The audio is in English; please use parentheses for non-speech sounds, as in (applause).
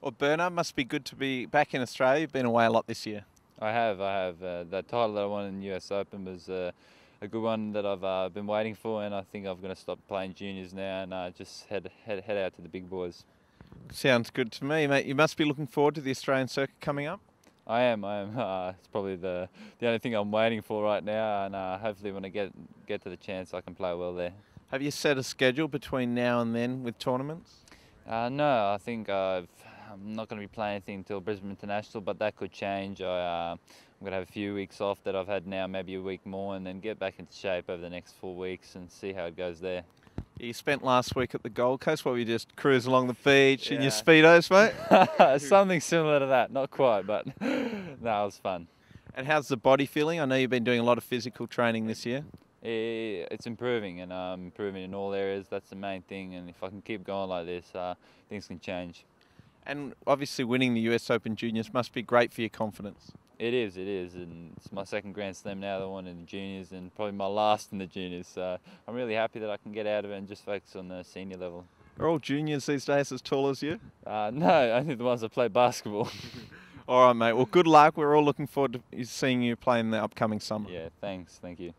Well, Bernard, must be good to be back in Australia. You've been away a lot this year. I have, I have. Uh, that title that I won in the US Open was uh, a good one that I've uh, been waiting for, and I think I'm going to stop playing juniors now and uh, just head, head head out to the big boys. Sounds good to me, mate. You must be looking forward to the Australian circuit coming up. I am, I am. (laughs) Uh, it's probably the the only thing I'm waiting for right now, and uh, hopefully when I get get to the chance, I can play well there. Have you set a schedule between now and then with tournaments? Uh, no, I think I've, I'm not going to be playing anything until Brisbane International, but that could change. I, uh, I'm going to have a few weeks off that I've had now, maybe a week more, and then get back into shape over the next four weeks and see how it goes there. You spent last week at the Gold Coast. Were you just cruise along the beach in your speedos, mate? (laughs) Something similar to that, not quite, but (laughs) no, it was fun. and how's the body feeling? I know you've been doing a lot of physical training this year. It's improving, and I'm improving in all areas. That's the main thing, and if I can keep going like this, uh, things can change. And obviously, winning the US Open Juniors must be great for your confidence. It is, it is, and it's my second Grand Slam now, the one in the juniors, and probably my last in the juniors. So I'm really happy that I can get out of it and just focus on the senior level. Are all juniors these days as tall as you? Uh, (laughs) no, only the ones that play basketball. (laughs) All right, mate. Well, good luck. We're all looking forward to seeing you play in the upcoming summer. yeah, thanks, thank you.